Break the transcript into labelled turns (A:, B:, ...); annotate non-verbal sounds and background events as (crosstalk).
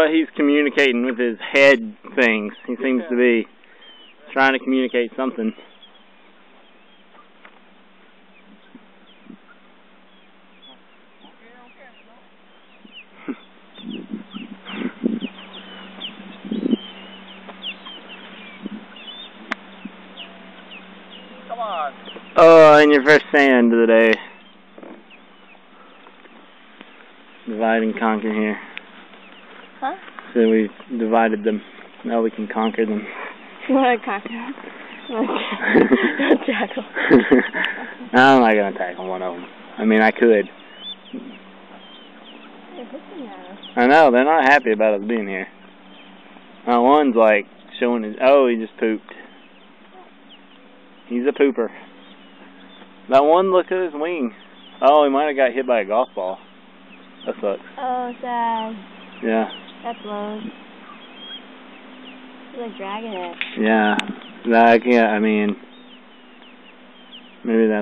A: what he's communicating with his head things. He seems to be trying to communicate something.
B: Come on.
A: Oh, and your first sand of the day. Divide and conquer here.
C: Huh?
A: So we divided them. Now we can conquer them.
C: You want to conquer him? Don't (laughs) tackle.
A: I'm not gonna tackle one of them. I mean, I could.
C: They're hissing at.
A: I know they're not happy about us being here. Uh, one's like showing his. Oh, he just pooped. He's a pooper. That one, look at his wing. Oh, he might have got hit by a golf ball. That sucks.
C: Oh, sad.
A: Yeah,
C: That blows. He's like dragging it.
A: yeah. Like, yeah, I mean, maybe that's.